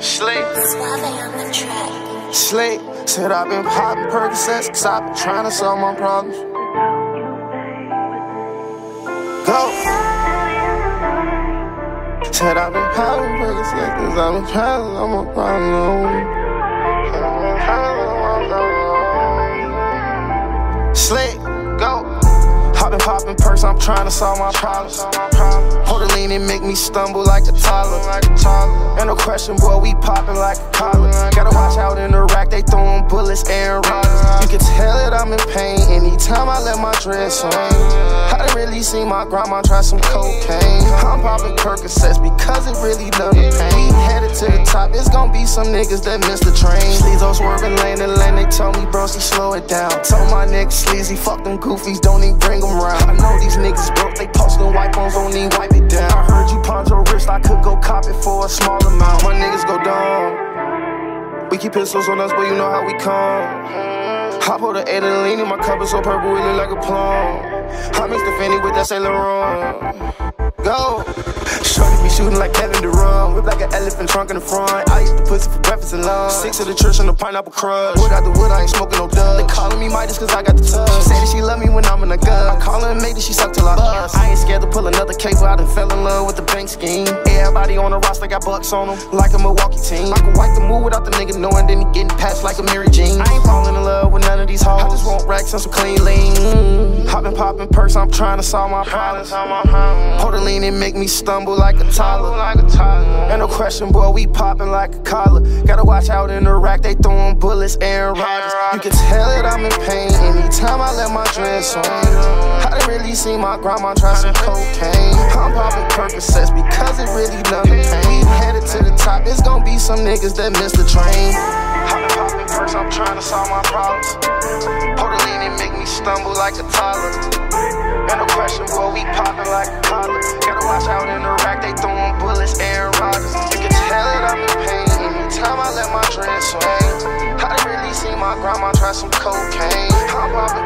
Slate. Suave on the track. Slate. Said I've been popping Percocets cause I've been trying to solve my problems. Go. Said I've been popping Percocets cause I've been trying to solve my problems. Popping perks, I'm trying to solve my problems. Hold the lean and make me stumble like a toddler. And no question, boy, we popping like a collar. Gotta watch out in the rack, they throwing bullets, Aaron Rodgers. You can tell that I'm in pain anytime I let my dress swing. I didn't really see my grandma try some cocaine. I'm popping Percocets because it really done be some niggas that miss the train. Sleeze on swerving lane and lane, they told me, bro, see, slow it down. Told my niggas sleazy, fuck them goofies, don't even bring them round. I know these niggas broke, they postin' white phones, don't even wipe it down. I heard you pawned your wrist, I could go cop it for a small amount. My niggas go dumb. We keep pistols on us, but you know how we come. I eight and lean in my cup, it's so purple, it look like a plum. I mix the Fendi with that Saint Laurent. Go. Shorty be shooting like Kevin Durant. Whip like an elephant trunk in the front. I used to pussy for breakfast and lunch. Six of the church on the pineapple crush. Wood out the wood, I ain't smoking no dust. They calling me Midas cause I got the touch. She say that she love me when I'm in the gut. I call her and it, she suck till I bust. I ain't scared to pull another cable out and fell in love with the bank scheme. Everybody on the roster got bucks on them, like a Milwaukee team. I can wipe the mood without the nigga knowing, then he getting patched like a Mary Jean. I ain't falling in love with none of these hoes. I just want racks and some clean lean. Mm. Poppin', poppin' perks, I'm trying to solve my problems. Hold the lean and make me stumble like a toddler. Ain't no question, boy, we poppin' like a collar. Gotta watch out in the rack, they throwing bullets, Aaron Rodgers. You can tell that I'm in pain anytime I let my dress swing. I didn't really see my grandma try some cocaine. I'm poppin' Percocets because it really done the pain. We Headed to the top, it's gonna be some niggas that miss the train. Been popping perks, I'm trying to solve my problems. Stumble like a toddler. Ain't no question, boy, we poppin' like a collar. Gotta watch out in the rack, they throwing bullets, Aaron Rodgers. You can tell that I'm in pain anytime I let my dress swing. I didn't really see my grandma try some cocaine. I'm popping